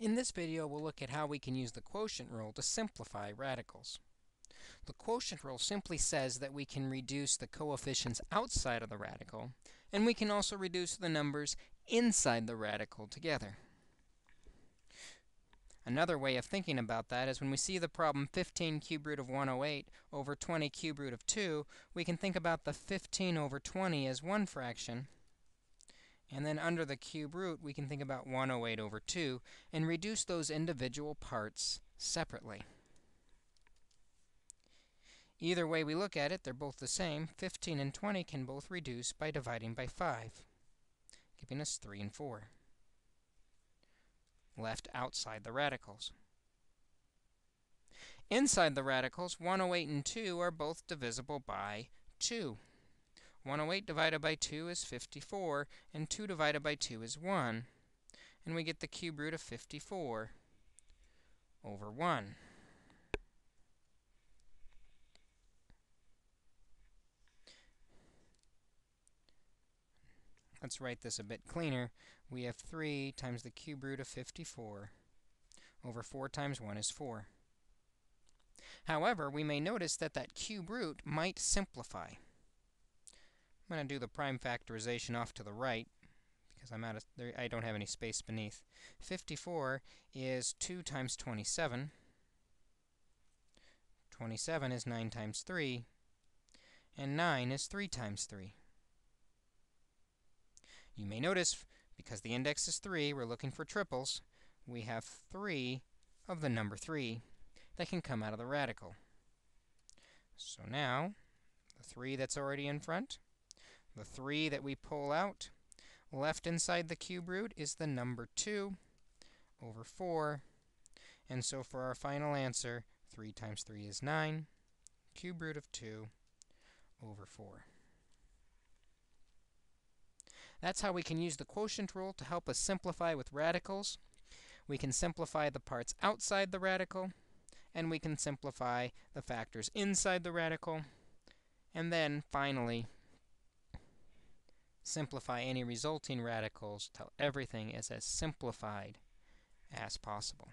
In this video, we'll look at how we can use the quotient rule to simplify radicals. The quotient rule simply says that we can reduce the coefficients outside of the radical, and we can also reduce the numbers inside the radical together. Another way of thinking about that is when we see the problem 15 cube root of 108 over 20 cube root of 2, we can think about the 15 over 20 as one fraction, and then under the cube root, we can think about 108 over 2 and reduce those individual parts separately. Either way we look at it, they're both the same. 15 and 20 can both reduce by dividing by 5, giving us 3 and 4 left outside the radicals. Inside the radicals, 108 and 2 are both divisible by 2. 108 divided by 2 is 54, and 2 divided by 2 is 1. And we get the cube root of 54 over 1. Let's write this a bit cleaner. We have 3 times the cube root of 54 over 4 times 1 is 4. However, we may notice that that cube root might simplify. I'm going to do the prime factorization off to the right because I'm out of there, I don't have any space beneath. 54 is 2 times 27. 27 is 9 times 3. And 9 is 3 times 3. You may notice, because the index is 3, we're looking for triples. We have 3 of the number 3 that can come out of the radical. So now, the 3 that's already in front, the 3 that we pull out, left inside the cube root is the number 2 over 4. And so for our final answer, 3 times 3 is 9, cube root of 2 over 4. That's how we can use the quotient rule to help us simplify with radicals. We can simplify the parts outside the radical, and we can simplify the factors inside the radical. And then, finally, simplify any resulting radicals till everything is as simplified as possible.